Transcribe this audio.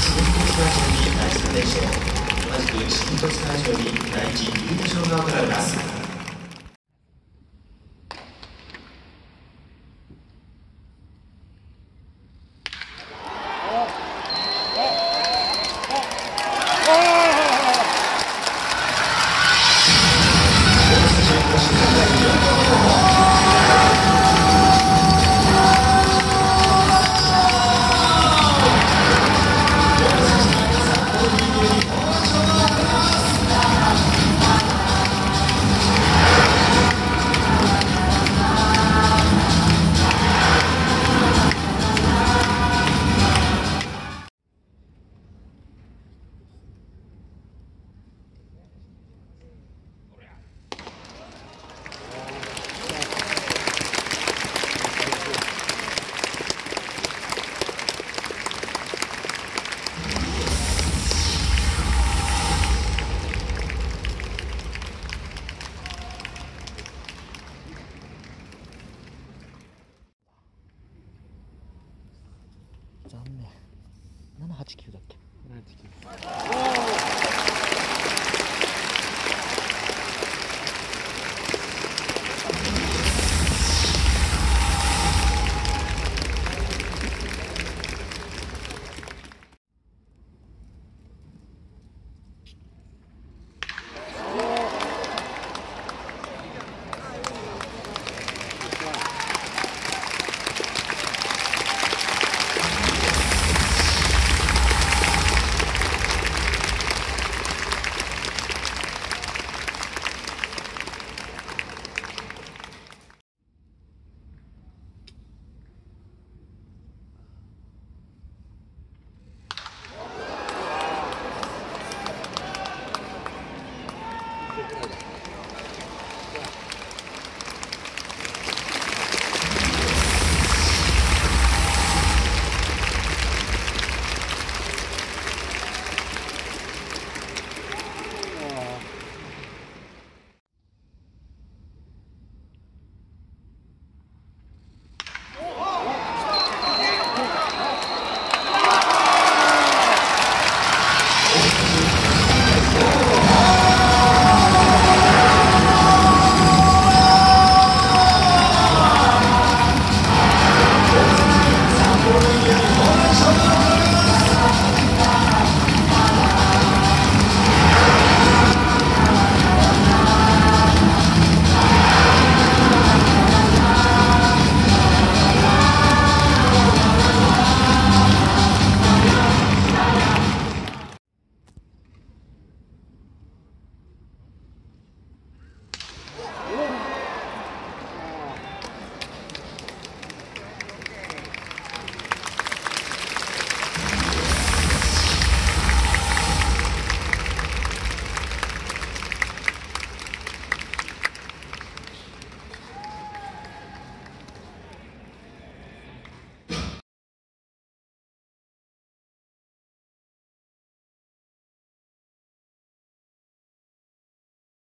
第一新日鉄会場に第3連勝同じく新日鉄会場に第一優勝が行われます残念。789だっけ？789